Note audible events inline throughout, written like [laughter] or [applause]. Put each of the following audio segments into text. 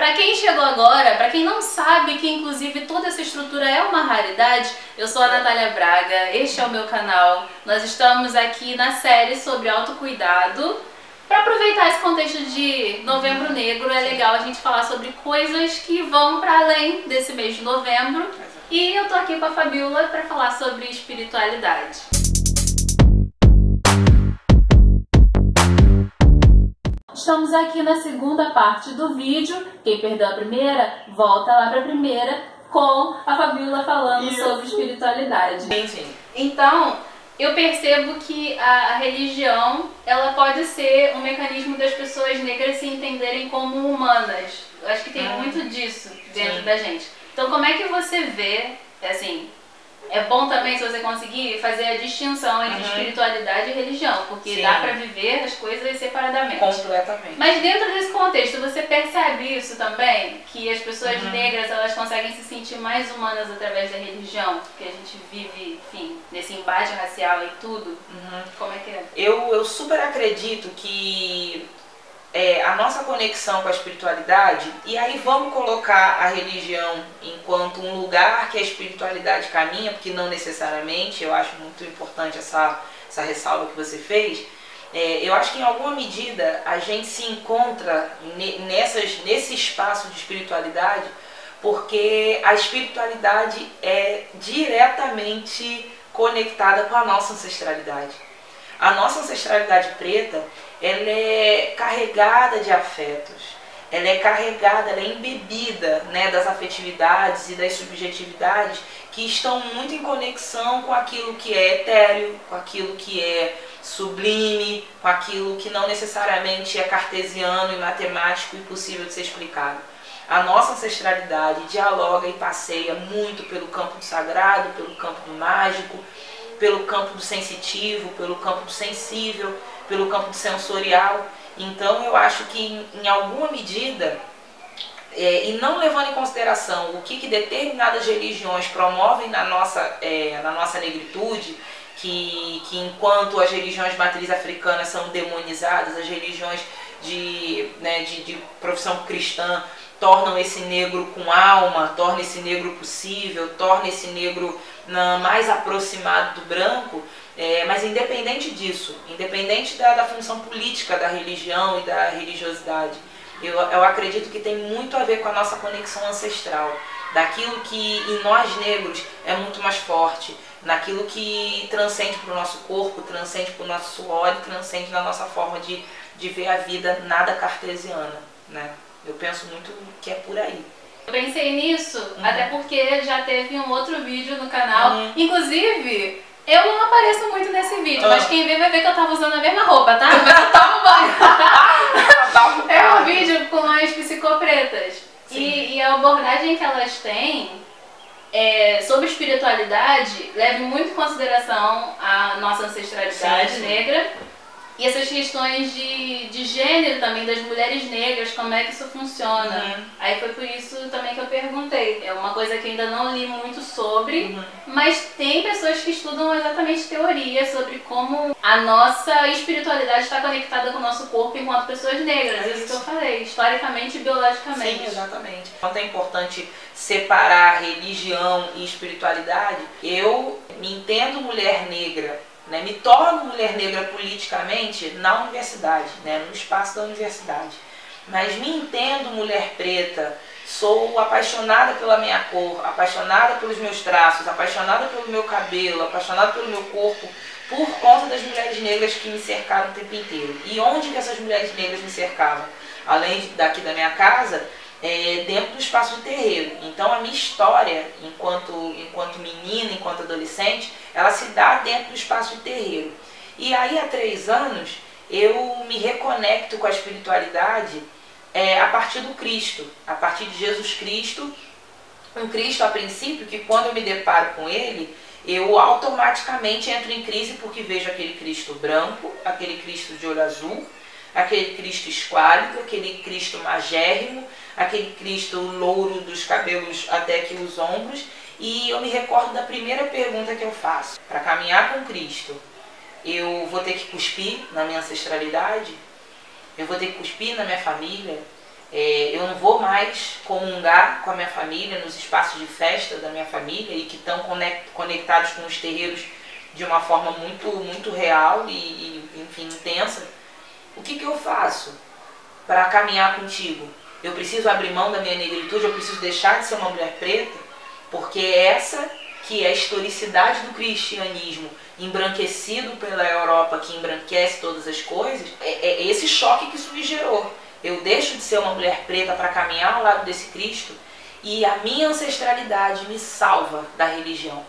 Para quem chegou agora, para quem não sabe que inclusive toda essa estrutura é uma raridade, eu sou a Natália Braga, este é o meu canal. Nós estamos aqui na série sobre autocuidado. Para aproveitar esse contexto de Novembro Negro, é legal a gente falar sobre coisas que vão para além desse mês de novembro. E eu tô aqui com a Fabiola para falar sobre espiritualidade. Estamos aqui na segunda parte do vídeo. Quem perdeu a primeira, volta lá para a primeira com a Fabiola falando Isso. sobre espiritualidade. Sim. Então, eu percebo que a, a, religião ela pode ser um mecanismo das pessoas negras se entenderem como humanas. Eu acho que tem hum. muito disso dentro sim. da gente. Então, como é que você vê, assim, é bom também se você conseguir fazer a distinção entre uhum. espiritualidade e religião, porque Sim. dá para viver as coisas separadamente. Completamente. Mas dentro desse contexto, você percebe isso também? Que as pessoas uhum. negras elas conseguem se sentir mais humanas através da religião? Porque a gente vive, enfim, nesse embate racial e tudo. Uhum. Como é que é? Eu, eu super acredito que é, a nossa conexão com a espiritualidade, e aí vamos colocar a religião enquanto um lugar que a espiritualidade caminha, porque não necessariamente, eu acho muito importante essa, essa ressalva que você fez. É, eu acho que em alguma medida a gente se encontra nessas, nesse espaço de espiritualidade, porque a espiritualidade é diretamente conectada com a nossa ancestralidade. A nossa ancestralidade preta, ela é carregada de afetos, ela é carregada, ela é embebida né, das afetividades e das subjetividades que estão muito em conexão com aquilo que é etéreo, com aquilo que é sublime, com aquilo que não necessariamente é cartesiano e matemático e possível de ser explicado. A nossa ancestralidade dialoga e passeia muito pelo campo do sagrado, pelo campo do mágico, pelo campo do sensitivo, pelo campo do sensível, pelo campo sensorial. Então eu acho que em, em alguma medida, é, e não levando em consideração o que, que determinadas religiões promovem na nossa, é, na nossa negritude, que, que enquanto as religiões matriz africana são demonizadas, as religiões de, né, de, de profissão cristã tornam esse negro com alma, torna esse negro possível, torna esse negro mais aproximado do branco, é, mas independente disso, independente da, da, função política da religião e da religiosidade, eu, eu acredito que tem muito a ver com a nossa conexão ancestral, daquilo que em nós negros é muito mais forte, naquilo que transcende para o nosso corpo, transcende para o nosso suor transcende na nossa forma de, de ver a vida nada cartesiana, né? Eu penso muito que é por aí. Eu pensei nisso, uhum. até porque já teve um outro vídeo no canal. Uhum. Inclusive, eu não apareço muito nesse vídeo, uhum. mas quem vê vai ver que eu tava usando a mesma roupa, tá? Mas eu tomo banho. [laughs] é um vídeo com as psicopretas. E, e, a abordagem que elas têm é, sobre espiritualidade leva muito em consideração a nossa ancestralidade sim, sim. negra e essas questões de, de gênero também, das mulheres negras, como é que isso funciona. Uhum. Aí foi por isso também que eu perguntei. É uma coisa que ainda não li muito sobre, uhum. mas tem pessoas que estudam exatamente teoria sobre como a nossa espiritualidade está conectada com o nosso corpo enquanto pessoas negras. É isso. isso que eu falei, historicamente e biologicamente. Sim, exatamente. Quanto é importante separar religião e espiritualidade, eu me entendo mulher negra né, me torno mulher negra politicamente na universidade, né, no espaço da universidade. Mas me entendo mulher preta, sou apaixonada pela minha cor, apaixonada pelos meus traços, apaixonada pelo meu cabelo, apaixonada pelo meu corpo, por conta das mulheres negras que me cercaram o tempo inteiro. E onde que essas mulheres negras me cercavam? Além daqui da minha casa, é, dentro do espaço de terreiro. Então a minha história, enquanto, enquanto menina, enquanto adolescente, ela se dá dentro do espaço de terreiro. E aí há três anos eu me reconecto com a espiritualidade é, a partir do Cristo, a partir de Jesus Cristo. Um Cristo a princípio que quando eu me deparo com ele, eu automaticamente entro em crise porque vejo aquele Cristo branco, aquele Cristo de olho azul, aquele Cristo esquálido, aquele Cristo magérrimo, aquele Cristo louro dos cabelos até aqui os ombros. E eu me recordo da primeira pergunta que eu faço. Para caminhar com Cristo, eu vou ter que cuspir na minha ancestralidade? Eu vou ter que cuspir na minha família? É, eu não vou mais comungar com a minha família nos espaços de festa da minha família e que estão conectados com os terreiros de uma forma muito, muito real e, e enfim, intensa. O que, que eu faço para caminhar contigo? Eu preciso abrir mão da minha negritude, eu preciso deixar de ser uma mulher preta, porque é essa que é a historicidade do cristianismo embranquecido pela Europa que embranquece todas as coisas, é, é esse choque que isso me gerou. Eu deixo de ser uma mulher preta para caminhar ao lado desse Cristo e a minha ancestralidade me salva da religião.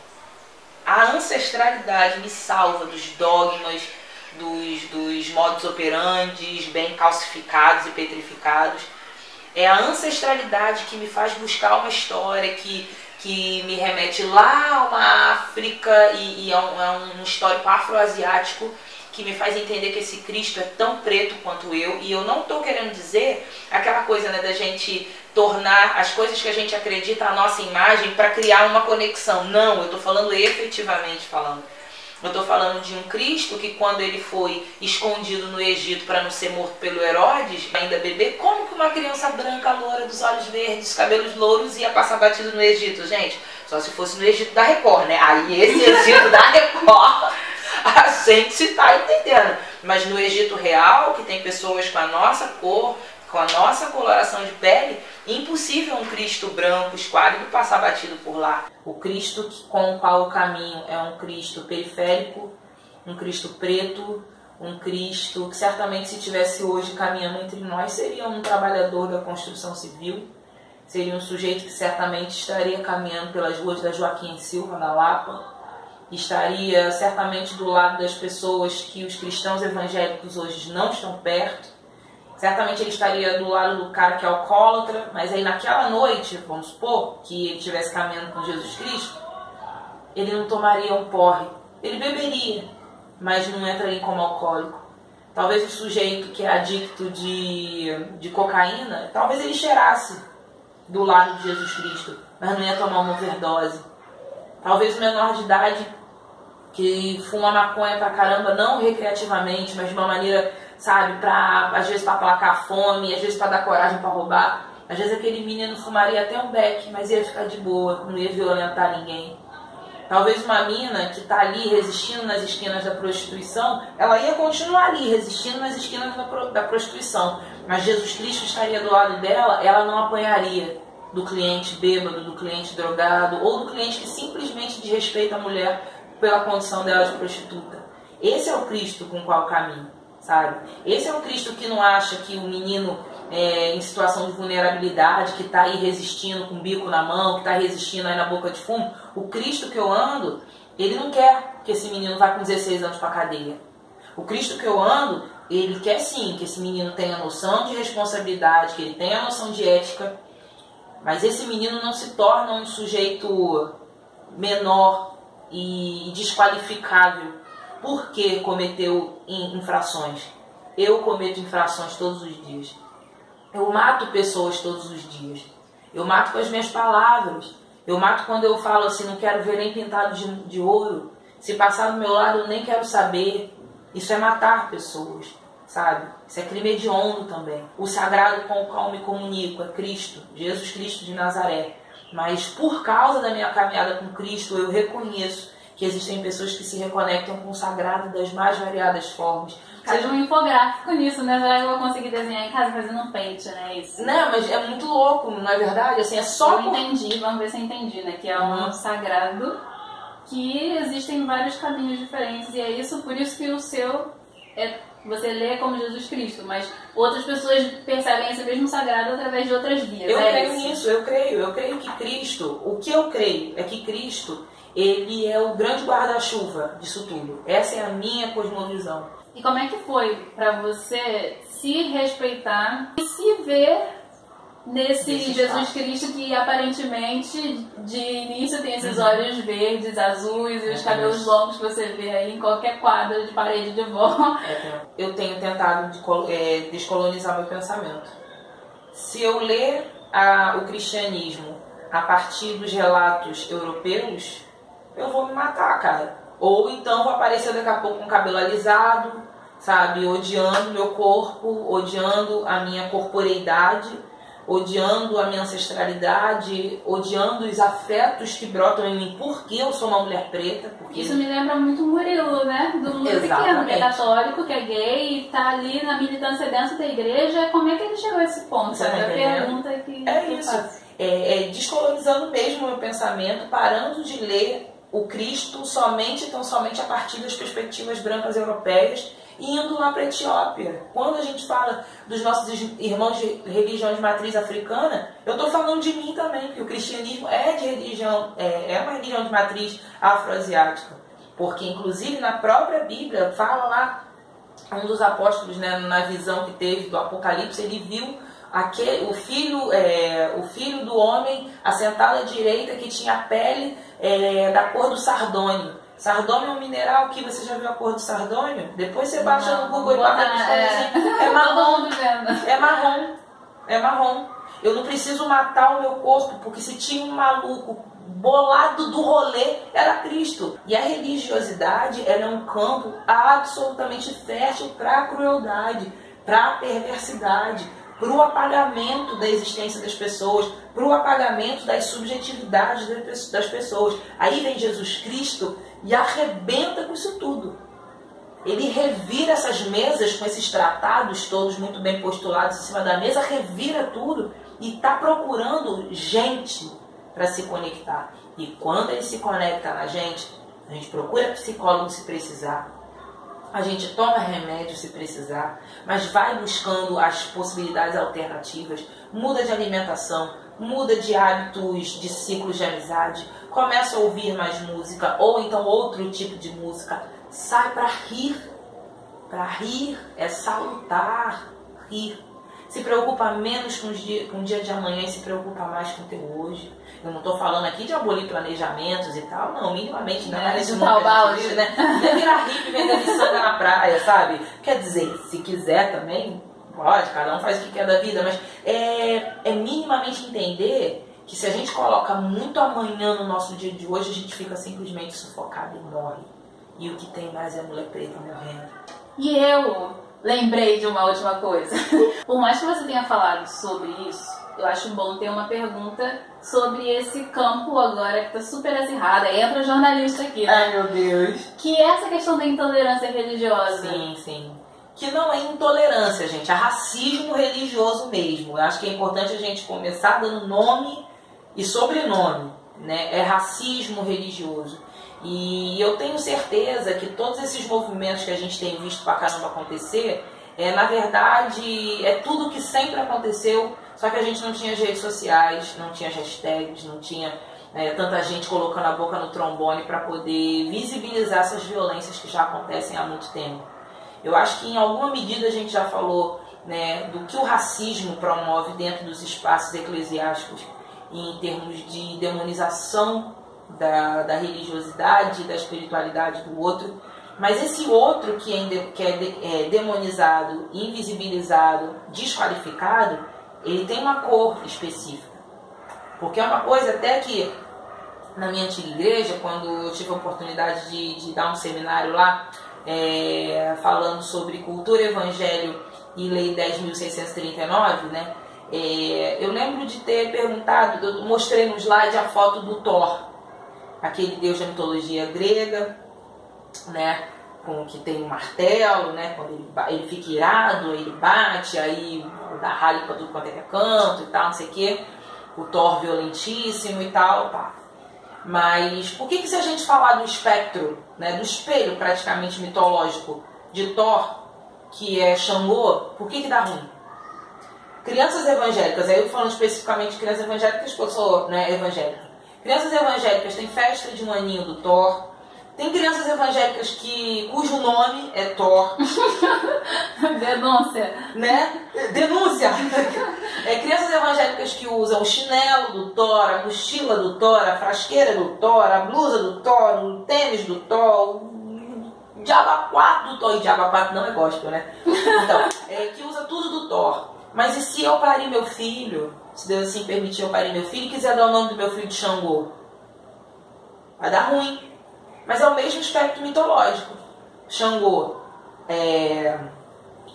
A ancestralidade me salva dos dogmas, dos, dos modos operantes bem calcificados e petrificados. É a ancestralidade que me faz buscar uma história que, que me remete lá a uma África e, e a, um, a um histórico afroasiático que me faz entender que esse Cristo é tão preto quanto eu. E eu não estou querendo dizer aquela coisa né, da gente tornar as coisas que a gente acredita a nossa imagem para criar uma conexão. Não, eu estou falando efetivamente falando. Eu estou falando de um Cristo que quando ele foi escondido no Egito para não ser morto pelo Herodes, ainda bebê, como que uma criança branca, loura, dos olhos verdes, cabelos louros ia passar batido no Egito, gente? Só se fosse no Egito da Record, né? Aí esse [laughs] Egito da Record a gente está entendendo. Mas no Egito real, que tem pessoas com a nossa cor, com a nossa coloração de pele, impossível um Cristo branco, esquálido, passar batido por lá. O Cristo com o qual o caminho é um Cristo periférico, um Cristo preto, um Cristo que certamente se tivesse hoje caminhando entre nós seria um trabalhador da construção civil, seria um sujeito que certamente estaria caminhando pelas ruas da Joaquim Silva, na Lapa, estaria certamente do lado das pessoas que os cristãos evangélicos hoje não estão perto. Certamente ele estaria do lado do cara que é alcoólatra, mas aí naquela noite, vamos supor, que ele estivesse caminhando com Jesus Cristo, ele não tomaria um porre. Ele beberia, mas não entraria como alcoólico. Talvez o sujeito que é adicto de, de cocaína, talvez ele cheirasse do lado de Jesus Cristo, mas não ia tomar uma overdose. Talvez o menor de idade que fuma maconha pra caramba, não recreativamente, mas de uma maneira, sabe, pra, às vezes para aplacar a fome, às vezes para dar coragem para roubar. Às vezes aquele menino fumaria até um beck, mas ia ficar de boa, não ia violentar ninguém. Talvez uma mina que está ali resistindo nas esquinas da prostituição, ela ia continuar ali resistindo nas esquinas da, da prostituição, mas Jesus Cristo estaria do lado dela, ela não apanharia do cliente bêbado, do cliente drogado ou do cliente que simplesmente desrespeita a mulher pela condição dela de prostituta. Esse é o Cristo com qual caminho, sabe? Esse é o Cristo que não acha que o menino é, em situação de vulnerabilidade, que está aí resistindo com o bico na mão, que está resistindo aí na boca de fumo. O Cristo que eu ando, ele não quer que esse menino vá com 16 anos para cadeia. O Cristo que eu ando, ele quer sim que esse menino tenha noção de responsabilidade, que ele tenha noção de ética, mas esse menino não se torna um sujeito menor e desqualificável porque cometeu infrações. Eu cometo infrações todos os dias. Eu mato pessoas todos os dias. Eu mato com as minhas palavras. Eu mato quando eu falo assim, não quero ver nem pintado de, de ouro. Se passar do meu lado, eu nem quero saber. Isso é matar pessoas, sabe? Isso é crime hediondo também. O sagrado com o qual me comunico é Cristo, Jesus Cristo de Nazaré. Mas por causa da minha caminhada com Cristo, eu reconheço que existem pessoas que se reconectam com o sagrado das mais variadas formas. Seja um infográfico nisso, né? Eu vou conseguir desenhar em casa fazendo um pente, né? Isso. Não, mas é muito louco, não é verdade? Assim, é só. Eu por... entendi, vamos ver se eu entendi, né? Que é um uhum. sagrado que existem vários caminhos diferentes. E é isso, por isso que o seu é você lê como Jesus Cristo, mas outras pessoas percebem esse mesmo sagrado através de outras vias. Eu é creio isso. nisso, eu creio. Eu creio que Cristo, o que eu creio é que Cristo, ele é o grande guarda-chuva disso tudo. Essa é a minha cosmovisão. E como é que foi para você se respeitar e se ver nesse Jesus Cristo que aparentemente de início tem esses uhum. olhos verdes, azuis e os cabelos longos que você vê aí em qualquer quadro de parede de vó. É, eu tenho tentado é, descolonizar meu pensamento. Se eu ler a, o cristianismo a partir dos relatos europeus, eu vou me matar, cara. Ou então vou aparecer daqui a pouco com cabelo alisado, sabe? Odiando meu corpo, odiando a minha corporeidade odiando a minha ancestralidade, odiando os afetos que brotam em mim porque eu sou uma mulher preta. Porque... Isso me lembra muito o Murilo, né? Do Murilo pequeno, que é católico, que é gay e tá ali na militância dentro da igreja. Como é que ele chegou a esse ponto? Você tá é a pergunta que É isso. É, é, descolonizando mesmo o meu pensamento, parando de ler o Cristo somente, então somente a partir das perspectivas brancas europeias indo lá para a Etiópia. Quando a gente fala dos nossos irmãos de religião de matriz africana, eu estou falando de mim também, porque o cristianismo é de religião, é, é uma religião de matriz afroasiática. Porque, inclusive, na própria Bíblia, fala lá, um dos apóstolos, né, na visão que teve do Apocalipse, ele viu aquele, o, filho, é, o filho do homem assentado à direita que tinha a pele é, da cor do sardônio. Sardônio é um mineral que você já viu a cor do sardônio? Depois você baixa não, no Google e bota é, assim. [laughs] é marrom. É marrom. É marrom. Eu não preciso matar o meu corpo, porque se tinha um maluco bolado do rolê, era Cristo. E a religiosidade ela é um campo absolutamente fértil para a crueldade, para a perversidade, para o apagamento da existência das pessoas, para o apagamento das subjetividades das pessoas. Aí vem Jesus Cristo e arrebenta com isso tudo. Ele revira essas mesas com esses tratados todos muito bem postulados em cima da mesa, revira tudo e está procurando gente para se conectar. E quando ele se conecta na gente, a gente procura psicólogo se precisar, a gente toma remédio se precisar, mas vai buscando as possibilidades alternativas, muda de alimentação, muda de hábitos, de ciclos de amizade, começa a ouvir mais música ou então outro tipo de música, sai para rir. Para rir é salutar, rir. Se preocupa menos com o, dia, com o dia de amanhã e se preocupa mais com o teu hoje. Eu não estou falando aqui de abolir planejamentos e tal, não, minimamente não. É, de tal balde. Né? Ia virar hippie vendendo sanga na praia, sabe? Quer dizer, se quiser também, pode, cada um faz o que quer da vida, mas é, é minimamente entender que se a gente coloca muito amanhã no nosso dia de hoje, a gente fica simplesmente sufocado e morre. E o que tem mais é a mulher preta morrendo. E eu lembrei de uma última coisa. [laughs] Por mais que você tenha falado sobre isso, eu acho bom ter uma pergunta sobre esse campo agora que tá super acirrado. Entra o jornalista aqui, né? Ai, meu Deus. Que é essa questão da intolerância religiosa. Sim, sim. Que não é intolerância, gente, é racismo religioso mesmo. Eu acho que é importante a gente começar dando nome e sobrenome, né? É racismo religioso. E eu tenho certeza que todos esses movimentos que a gente tem visto pra caramba acontecer, é, na verdade, é tudo que sempre aconteceu, só que a gente não tinha redes sociais, não tinha hashtags, não tinha é, tanta gente colocando a boca no trombone para poder visibilizar essas violências que já acontecem há muito tempo. Eu acho que em alguma medida a gente já falou né, do que o racismo promove dentro dos espaços eclesiásticos em termos de demonização da, da religiosidade, da espiritualidade do outro. Mas esse outro que é, que é, é demonizado, invisibilizado, desqualificado, ele tem uma cor específica. Porque é uma coisa até que na minha antiga igreja, quando eu tive a oportunidade de, de dar um seminário lá, é, falando sobre cultura, evangelho e lei 10.639, né? É, eu lembro de ter perguntado, eu mostrei no slide a foto do Thor, aquele deus da mitologia grega, né? Com que tem um martelo, né? Quando ele, ele fica irado, ele bate, aí dá ralho pra tudo quanto é, canto e tal, não sei o quê. O Thor violentíssimo e tal, pá. Mas por que, que se a gente falar do espectro, né, do espelho praticamente mitológico de Thor, que é Xangô, por que, que dá ruim? Crianças evangélicas, aí eu falando especificamente de crianças evangélicas, porque eu sou né, evangélica. Crianças evangélicas têm festa de um aninho do Thor. Tem crianças evangélicas que, cujo nome é Thor. [laughs] Denúncia. Né? Denúncia. [laughs] É, crianças evangélicas que usam o chinelo do Thor, a mochila do Thor, a frasqueira do Thor, a blusa do Thor, o tênis do Thor, o diaba 4 do Thor. E diaba 4 não é gospel, né? Então, é, que usa tudo do Thor. Mas e se eu parir meu filho, se Deus assim permitir eu parir meu filho e quiser dar o nome do meu filho de Xangô? Vai dar ruim. Mas é o mesmo aspecto mitológico. Xangô é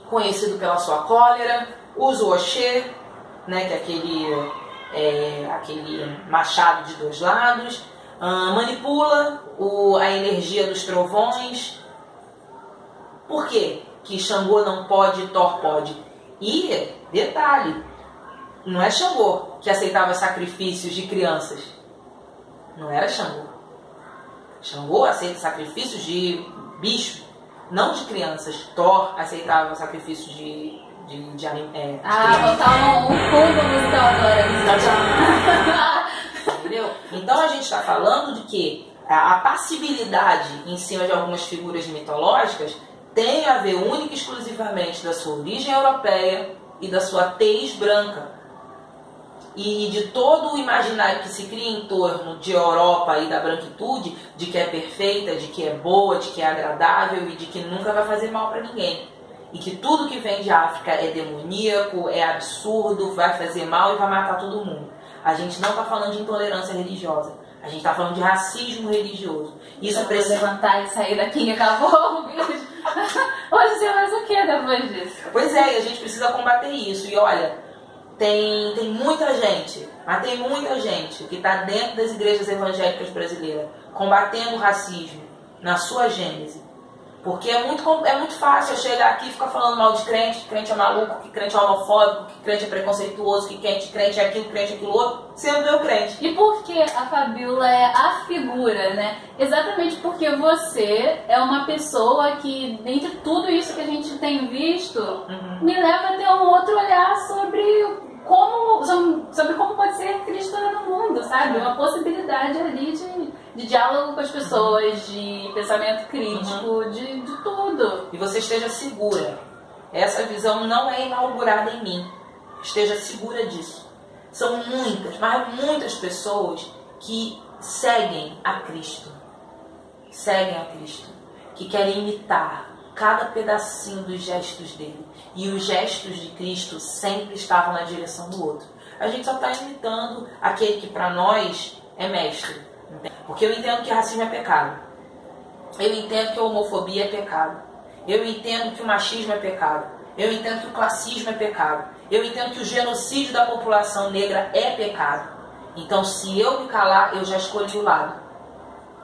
conhecido pela sua cólera, usa o Oxê, né, que é aquele, é, aquele machado de dois lados, uh, manipula o, a energia dos trovões. Por quê? Que Xangô não pode Thor pode. E, detalhe, não é Xangô que aceitava sacrifícios de crianças. Não era Xangô. Xangô aceita sacrifícios de bicho, não de crianças. Thor aceitava sacrifícios de, de, de, é, de Ah, botar um fundo musical agora. Entendeu? Então a gente está falando de que a passibilidade em cima de algumas figuras mitológicas tem a ver única e exclusivamente da sua origem europeia e da sua tez branca e de todo o imaginário que se cria em torno de Europa e da branquitude, de que é perfeita, de que é boa, de que é agradável e de que nunca vai fazer mal para ninguém. E que tudo que vem de África é demoníaco, é absurdo, vai fazer mal e vai matar todo mundo. A gente não está falando de intolerância religiosa. A gente está falando de racismo religioso. Isso precisa levantar e sair daqui e acabou o vídeo. [laughs] Hoje você faz o que depois disso? Pois é, e a gente precisa combater isso. E olha, tem, tem muita gente, mas tem muita gente que está dentro das igrejas evangélicas brasileiras combatendo o racismo na sua gênese. Porque é muito, é muito fácil eu chegar aqui e ficar falando mal de crente, que crente é maluco, que crente é homofóbico, que crente é preconceituoso, que crente, crente é aquilo, crente é aquilo outro, sendo meu crente. E por que a Fabiola é a figura, né? Exatamente porque você é uma pessoa que, dentre tudo isso que a gente tem visto, uhum. me leva a ter um outro olhar sobre como, sobre como pode ser Cristo no mundo, sabe? Uma possibilidade ali de, de diálogo com as pessoas, de pensamento crítico, uhum. de, de tudo. E você esteja segura. Essa visão não é inaugurada em mim. Esteja segura disso. São muitas, mas muitas pessoas que seguem a Cristo. Seguem a Cristo. Que querem imitar cada pedacinho dos gestos dele e os gestos de Cristo sempre estavam na direção do outro. A gente só está imitando aquele que para nós é mestre. Porque eu entendo que racismo é pecado. Eu entendo que a homofobia é pecado. Eu entendo que o machismo é pecado. Eu entendo que o classismo é pecado. Eu entendo que o genocídio da população negra é pecado. Então, se eu me calar, eu já escolhi o lado.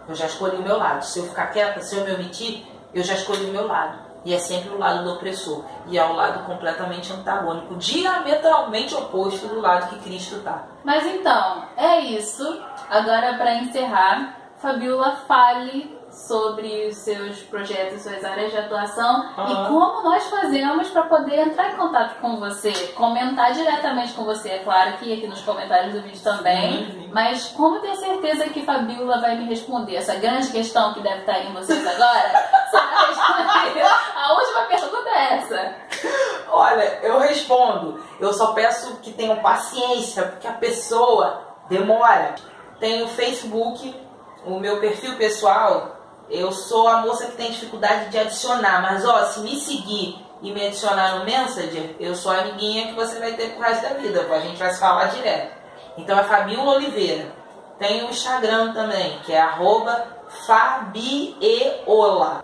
Eu já escolhi o meu lado. Se eu ficar quieta, se eu me omitir, eu já escolhi o meu lado. E é sempre o lado do opressor. E é o lado completamente antagônico, diametralmente oposto do lado que Cristo está. Mas então, é isso. Agora, para encerrar, Fabiola, fale sobre os seus projetos, suas áreas de atuação uhum. e como nós fazemos para poder entrar em contato com você, comentar diretamente com você, é claro que aqui nos comentários do vídeo também, uhum. mas como ter certeza que Fabiola vai me responder essa grande questão que deve estar em vocês agora? [laughs] A última pergunta é essa. Olha, eu respondo. Eu só peço que tenham paciência, porque a pessoa demora. Tem o Facebook, o meu perfil pessoal eu sou a moça que tem dificuldade de adicionar, mas ó, se me seguir e me adicionar no Messenger, eu sou a amiguinha que você vai ter pro resto da vida, a gente vai se falar direto. Então é Fabiola Oliveira. Tem o Instagram também, que é arroba Fabieola.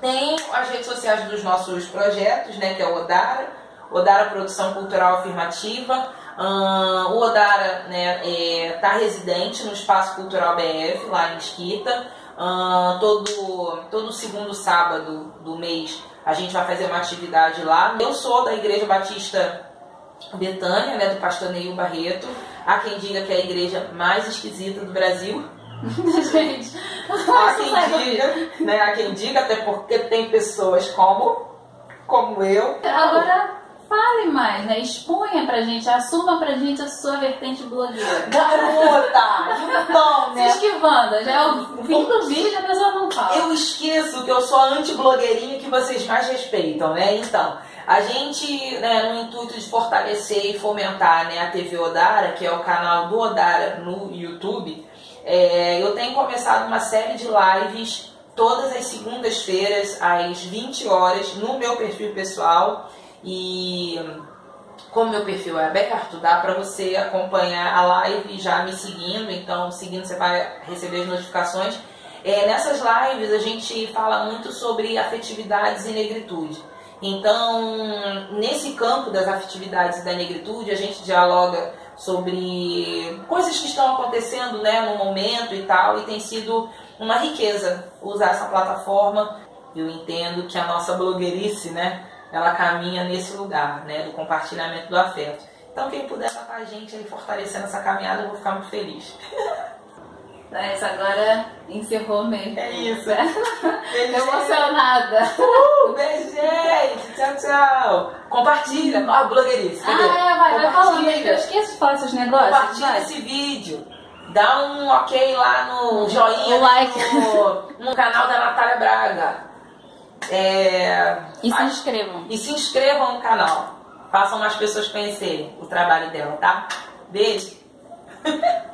Tem as redes sociais dos nossos projetos, né, que é o Odara, Odara Produção Cultural Afirmativa. Uh, o Odara né, é, tá residente no Espaço Cultural BF, lá em Mesquita. Uh, todo, todo segundo sábado do mês a gente vai fazer uma atividade lá. Eu sou da Igreja Batista Betânia, né, do pastor Neil Barreto. Há quem diga que é a igreja mais esquisita do Brasil. [laughs] gente, há quem diga, né, há quem diga, até porque tem pessoas como, como eu. Agora, fale mais, né? Exponha pra gente, assuma pra gente a sua vertente blogueira. Garota! Então, né? Se esquivando, já é o fim do vídeo a pessoa não fala. Eu esqueço que eu sou a anti-blogueirinha que vocês mais respeitam, né? Então, a gente, né, no intuito de fortalecer e fomentar né, a TV Odara, que é o canal do Odara no YouTube, é, eu tenho começado uma série de lives todas as segundas-feiras, às 20 horas, no meu perfil pessoal. E como meu perfil é aberto, dá para você acompanhar a live já me seguindo, então seguindo você vai receber as notificações. É, nessas lives a gente fala muito sobre afetividades e negritude. Então, nesse campo das afetividades e da negritude, a gente dialoga sobre coisas que estão acontecendo né, no momento e tal, e tem sido uma riqueza usar essa plataforma. Eu entendo que a nossa blogueirice, né, ela caminha nesse lugar, né, do compartilhamento do afeto. Então, quem puder estar com a gente aí fortalecendo essa caminhada, eu vou ficar muito feliz. [laughs] Mas agora encerrou mesmo. É isso. [laughs] Beijo, Emocionada. Uh, beijo, gente. Tchau, tchau. Compartilha. Ó, a blogueirice. Ah, é, vai, vai falando eu esqueço de falar esses negócios. Compartilha vai. esse vídeo. Dá um ok lá no joinha Um like. no, no canal da Natália Braga. É, E se inscrevam. e se inscrevam no canal. Façam mais pessoas conhecerem o trabalho dela, tá? Beijo. [laughs]